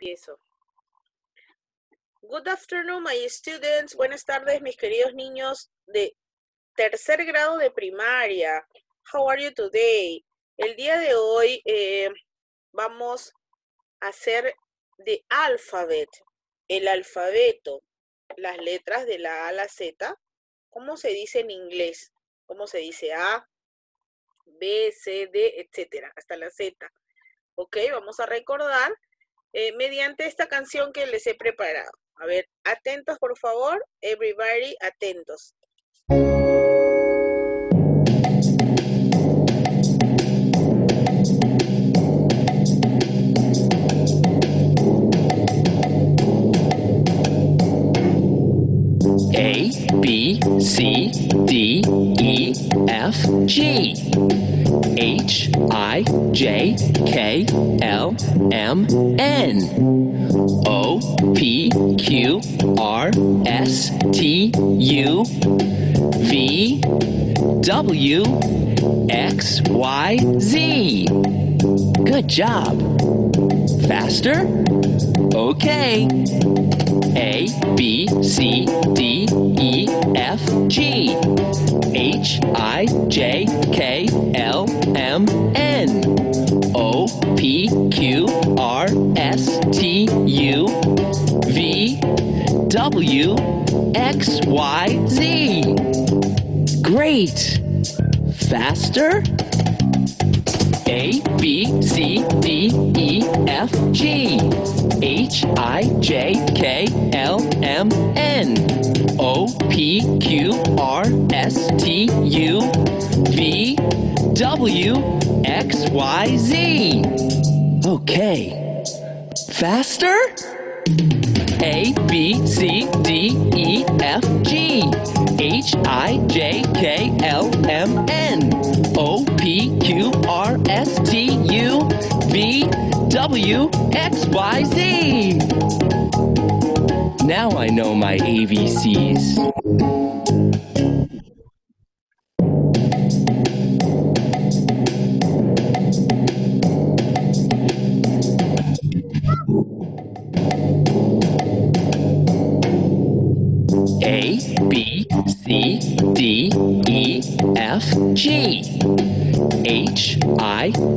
empiezo. Good afternoon, my students. Buenas tardes, mis queridos niños de tercer grado de primaria. How are you today? El día de hoy eh, vamos a hacer de alfabet, el alfabeto, las letras de la A a la Z. ¿Cómo se dice en inglés? ¿Cómo se dice A, B, C, D, etcétera, hasta la Z? Ok, vamos a recordar eh, mediante esta canción que les he preparado. A ver, atentos por favor, everybody, atentos. A, B, C, D, E, F, G, H, I, J, K, L, M, N, O, P, Q, R, S, T, U, V, W, X, Y, Z. Good job. Faster? Okay. A, B, C, D, E, F, G, H, I, J, K, L, M, N, O, P, Q, R, S, T, U, V, W, X, Y, Z. Great! Faster? A, B, C, D, E, F, G, H, I, J, K, L, M, N, O, P, Q, R, S, T, U, V, W, X, Y, Z. Okay. Faster? A, B, C, D, E, F, G, H, I, J, K, L, M, N, Q, R, S, T, U, V, W, X, Y, Z. Now I know my ABCs.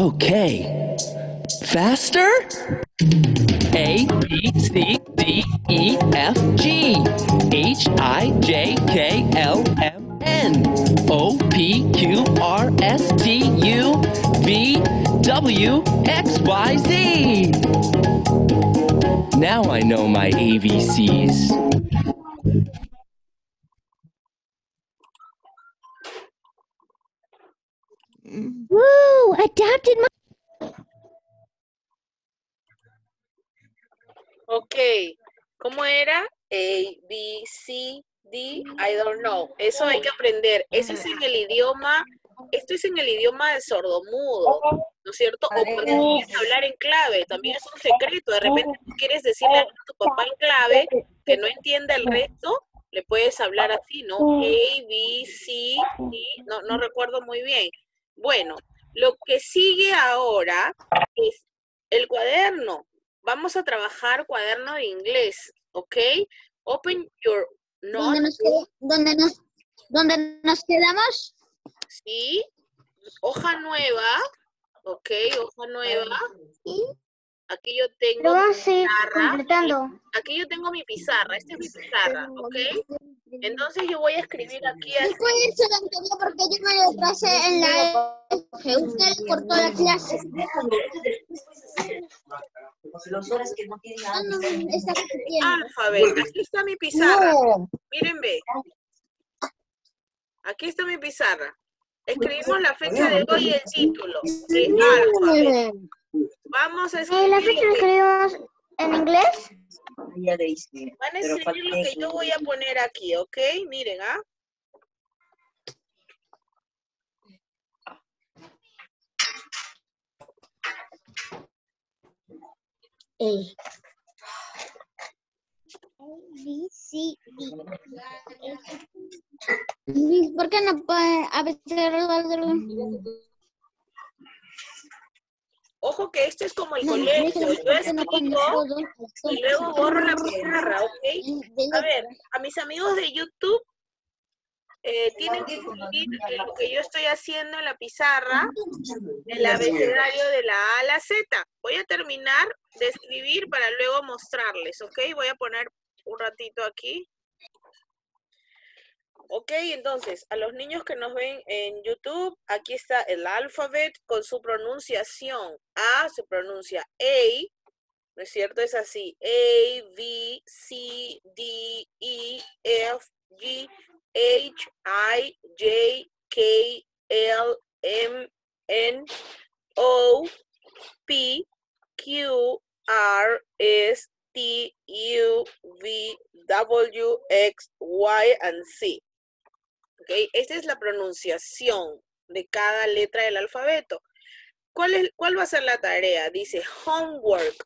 Okay. Faster? A, B, C, D, E, F, G, H, I, J, K, L, M, N, O, P, Q, R, S, T, U, V, W, X, Y, Z. Now I know my ABCs. Woo! Adapted my. Ok, ¿cómo era? A, B, C, D, I don't know. Eso hay que aprender. Ese es en el idioma, esto es en el idioma de sordomudo, ¿no es cierto? O cuando quieres hablar en clave, también es un secreto. De repente tú quieres decirle a tu papá en clave que no entienda el resto, le puedes hablar así, ¿no? A, B, C, D, no, no recuerdo muy bien. Bueno, lo que sigue ahora es el cuaderno. Vamos a trabajar cuaderno de inglés, ¿ok? Open your ¿Dónde nos, dónde nos, dónde nos quedamos? Sí, hoja nueva, ok, hoja nueva. Aquí yo tengo Pero mi pizarra. completando. Aquí yo tengo mi pizarra. Esta es mi pizarra, ¿ok? Entonces yo voy a escribir aquí así. Después se la anterior porque yo me retrasé en la F. Usted cortó la clase. Las horas que no tienen nada Ah. Alfabet. Aquí está mi pizarra. Miren, ve. Aquí está mi pizarra. Escribimos la fecha de hoy y el título. de alfabet. Vamos a la escribir fecha la lo que, escribimos en inglés. Ya le hice. van a escribir lo que yo voy a poner aquí, ¿ok? Miren, ¿ah? A. B, C, D. ¿por qué no puede a veces Ojo que esto es como el No, colegio. Yo ¿por qué no pone escribo y luego borro la pizarra, ¿ok? A ver, a mis amigos de YouTube eh, tienen que escribir lo que yo estoy haciendo en la pizarra, el abecedario de la A a la Z. Voy a terminar de escribir para luego mostrarles, ¿ok? Voy a poner un ratito aquí. Ok, entonces, a los niños que nos ven en YouTube, aquí está el alfabet con su pronunciación. A se pronuncia A, ¿no es cierto? Es así. A, B, C, D, E, F, G, H, I, J, K, L, M, N, O, P, Q, R, S, T, U, V, W, X, Y, and Z. Esta es la pronunciación de cada letra del alfabeto. ¿Cuál, es, ¿Cuál va a ser la tarea? Dice homework,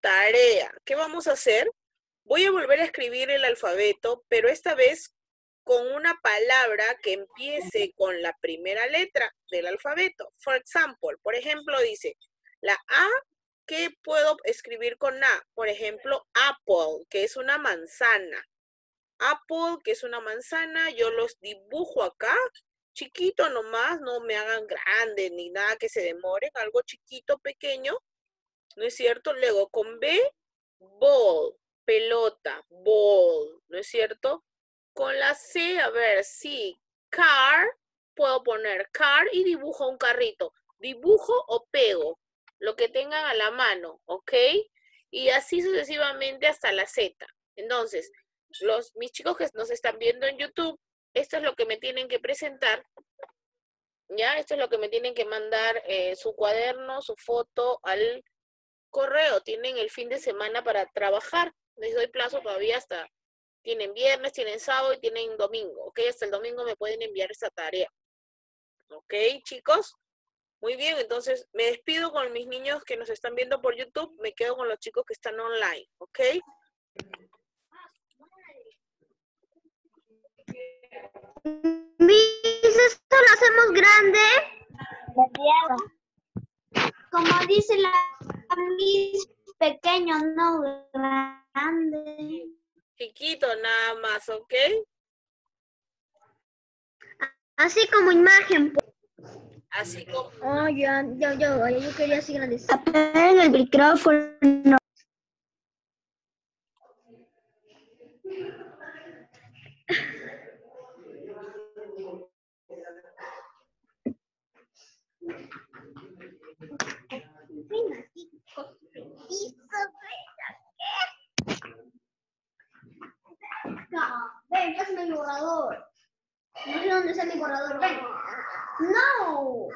tarea. ¿Qué vamos a hacer? Voy a volver a escribir el alfabeto, pero esta vez con una palabra que empiece con la primera letra del alfabeto. For example, por ejemplo, dice la A, ¿qué puedo escribir con A? Por ejemplo, apple, que es una manzana. Apple, que es una manzana, yo los dibujo acá, chiquito nomás, no me hagan grande ni nada que se demoren, algo chiquito, pequeño, ¿no es cierto? Luego con B, ball, pelota, ball, ¿no es cierto? Con la C, a ver, sí, car, puedo poner car y dibujo un carrito. Dibujo o pego, lo que tengan a la mano, ¿ok? Y así sucesivamente hasta la Z. Entonces, los, mis chicos que nos están viendo en YouTube, esto es lo que me tienen que presentar. Ya, esto es lo que me tienen que mandar eh, su cuaderno, su foto al correo. Tienen el fin de semana para trabajar. Les doy plazo todavía hasta, tienen viernes, tienen sábado y tienen domingo. Ok, hasta el domingo me pueden enviar esta tarea. Ok, chicos. Muy bien, entonces me despido con mis niños que nos están viendo por YouTube. Me quedo con los chicos que están online. Ok. Miss, esto lo hacemos grande. Como dice la Miss, pequeño, no grande. Chiquito nada más, ¿ok? Así como imagen. Así como Oh, ya, ya, ya, yo quería así grande. Apaguen el micrófono. Ven, pásame mi borrador. No sé dónde está mi borrador. Ven. No.